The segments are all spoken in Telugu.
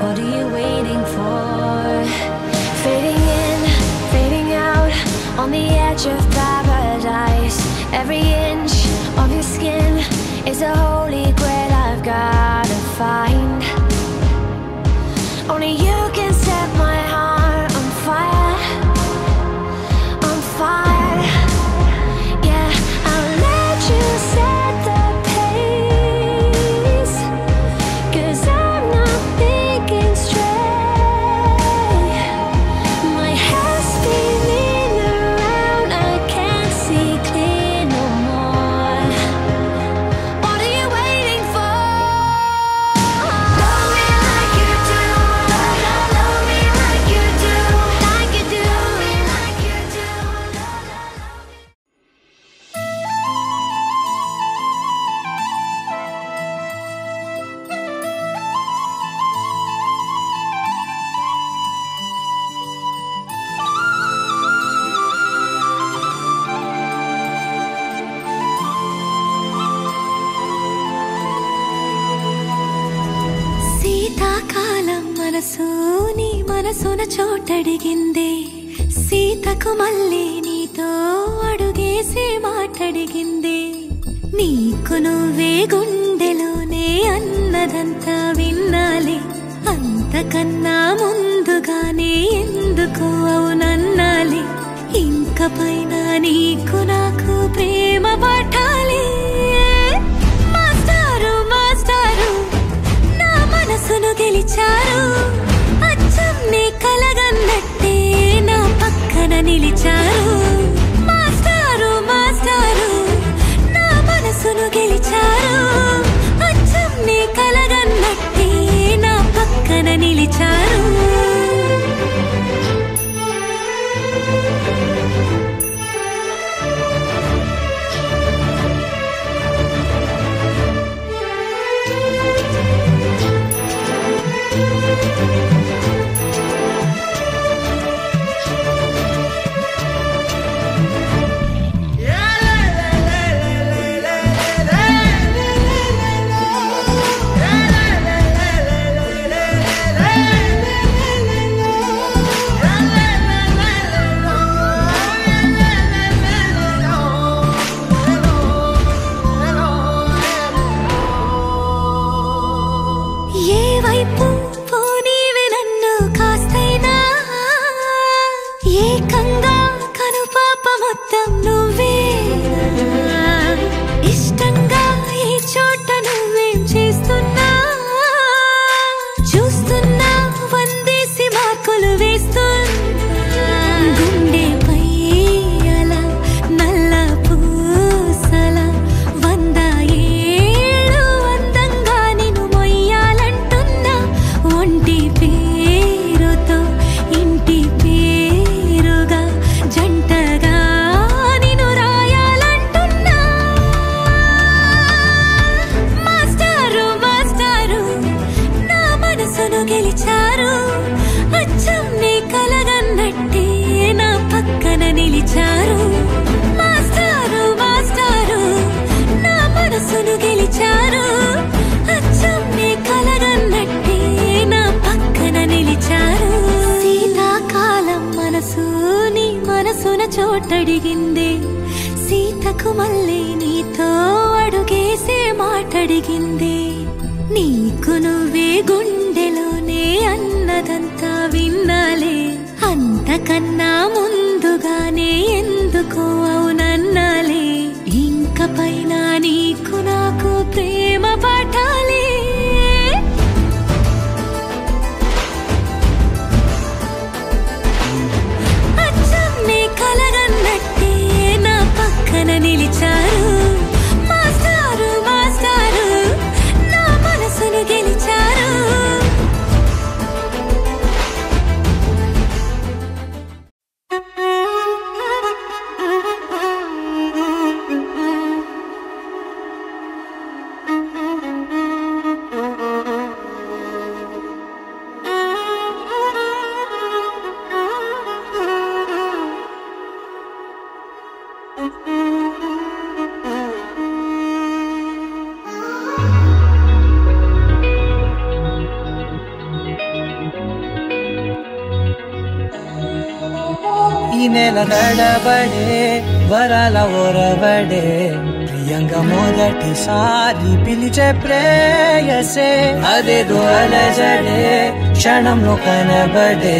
What are you waiting for? Fading in, fading out, on the edge of paradise. Every inch of your skin is a holy grail I've gotta find. మనసున చోటడిగిందే. సీతకు మళ్ళీ నీతో అడుగేసే మాటడిగిందే. నీకు నువ్వే గుండెలోనే అన్నదంతా విన్నాలి. అంతకన్నా ముందుగానే ఎందుకు అవునన్నాలి? ఇంక పైన నీకు నాకు ప్రేమ పట్టాలి. మాస్టారు మాస్టారు నా మనసును గెలిచారు. పక్కన నిలిచారు. మాస్టారు మాస్టారు నా మనసును గెలిచారు. అచ్చం నీ కలగన్నట్టే నా పక్కన నిలిచారు. no సీతకు మళ్ళీ నీతో అడుగేసే మాటడిగింది. నీకు నువ్వే గుండెలోనే అన్నదంతా విన్నాలే. అంతకన్నా నడబడే వరాల ఒరబడే ప్రియంగా మొదటిసారి పిలిచే ప్రేయసే. అదే అలజడే క్షణంలో కనబడే.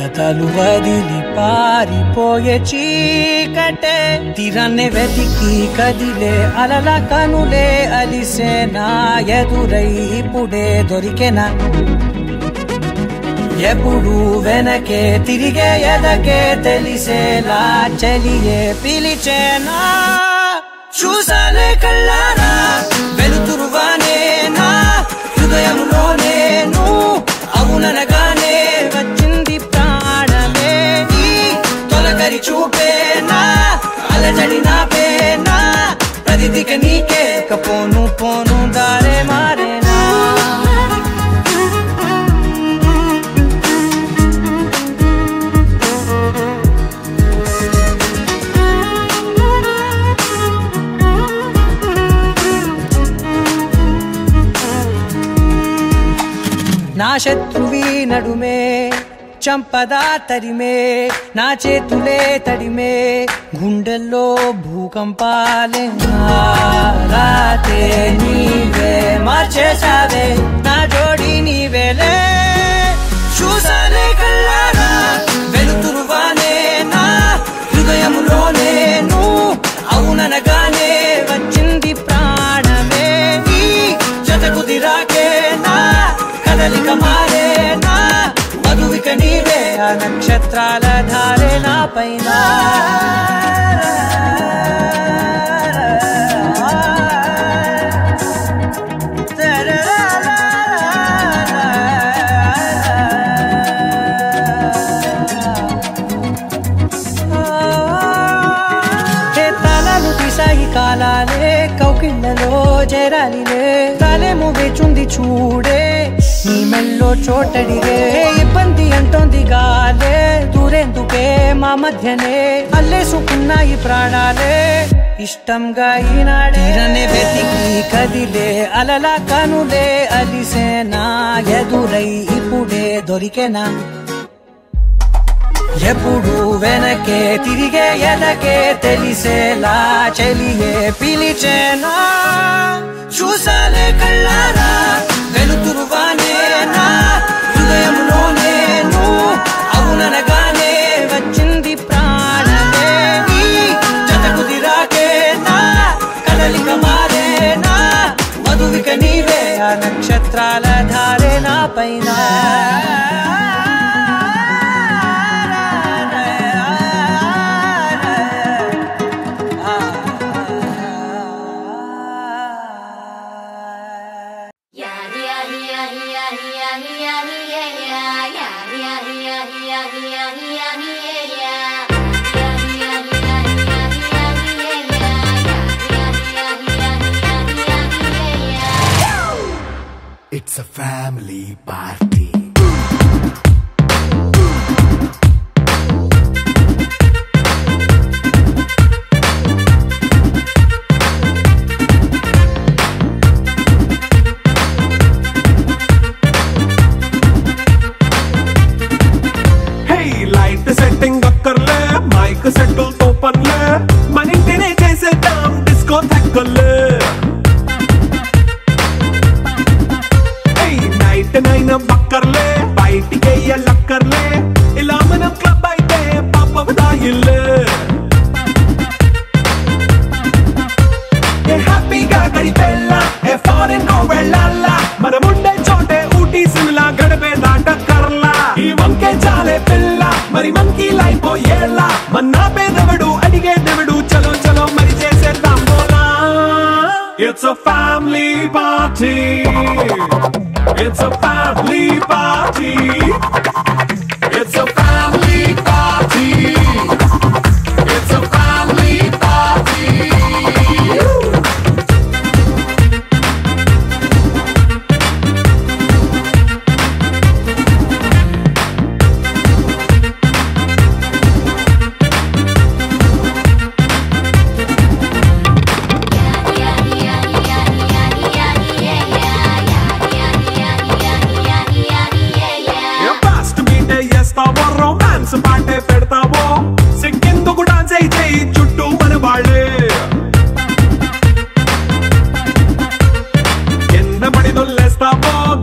గతాలు వదిలి పారిపోయే చీకటే. తీరాన్ని వెతికి కదిలే అలల కనులే అలిసే నా ఎదురై ఇప్పుడే దొరికెనా. ఎప్పుడు వెనకే తిరిగే ఎదకే తెలిసేలా చెలియే పిలిచేనా? చూసాలే కళ్ళారా వెలుతురువానే నా హృదయంలోనే నువ్వు అవుననగానే వచ్చింది ప్రాణమే. తొలకరి చూపేనా? అలజడి నాపేనా శత్రువి నడుమే చంపదా తరిమే నా చేతులే తడిమే గుండెల్లో భూకంపాలే రాతే నీవే మార్చేసావే నా జోడి నీవేలే పైన. కాలాలే కౌకిళ్ళలో చేరాలిలే తాలేమో వేచుంది చూడే నీ మెల్లో చోటడిగే ఇబ్బంది అంటోంది గాలే. దూరేందుకే మా మధ్యనే అల్లేసుకున్నాయి ప్రాణాలే. ఇష్టంగా ఈనాడే వెతికి కదిలే అలలా కనులే అలిసేనా ఎదురై ఇప్పుడే దొరికేనా? ఎప్పుడు వెనకే తిరిగే ఎదకే తెలిసేలా చెలియే పిలిచేనా? చూసాలే కళ్ళారా వెలుతురువానే నా హృదయంలోనే నక్షత్రాల ధారే నా పైన family bar. మరి మనకి లైన్ పోయేలా? మన పేదవడు అడిగేదెవడు చలో చలో మరి చేసేద్దాం పోలా. It's a family party it's a family party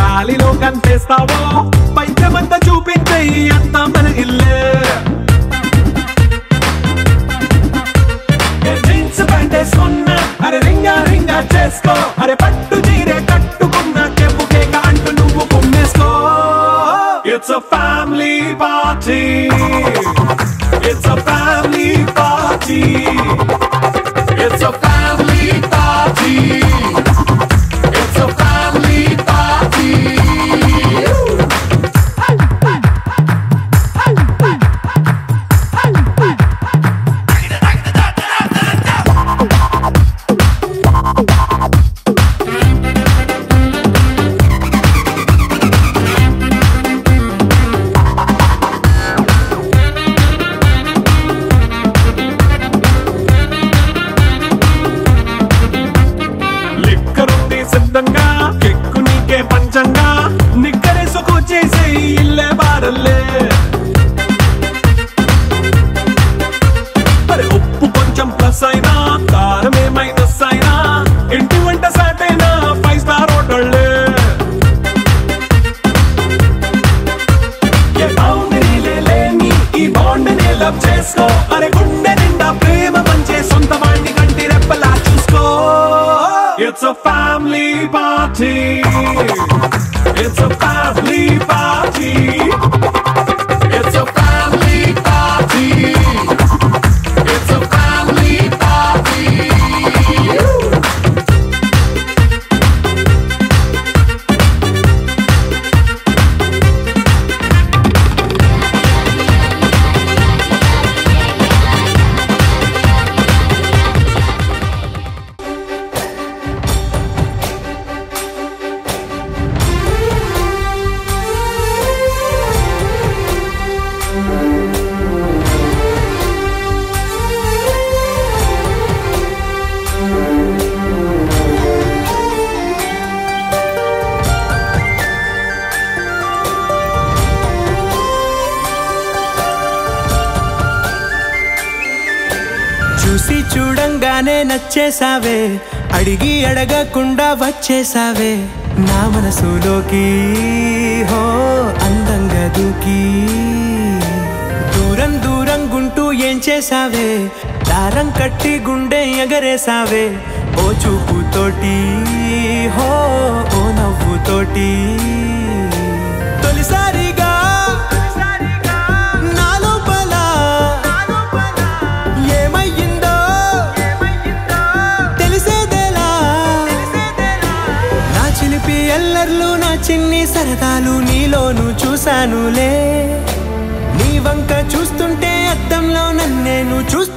గాలిలో కనిపిస్తావో పైద్యమంతా చూపించేయి అంతా మన ఇల్లే ఏ జీన్స్ ప్యాంట్ వేసుకున్నా అరే రింగా రింగా చేసుకో. అరే పట్టు చీరే కట్టుకున్న కెప్పు కేక అంటూ నువ్వు కుమ్మేసుకో. It's a family party it's a family party it's a family party the gun. చూసి చూడంగానే నచ్చేసావే అడిగి అడగకుండా వచ్చేసావే నా మనసులోకి హో అందంగా దూకి. దూరం దూరం గుంటూ ఏం చేసావే దారం కట్టి గుండె ఎగరేసావే ఓ చూపుతోటి హో ఓ నవ్వుతోటి. చిన్ని సరదాలు నీలోను చూశానులే. నీ వంక చూస్తుంటే అద్దంలో నన్నేను చూస్తు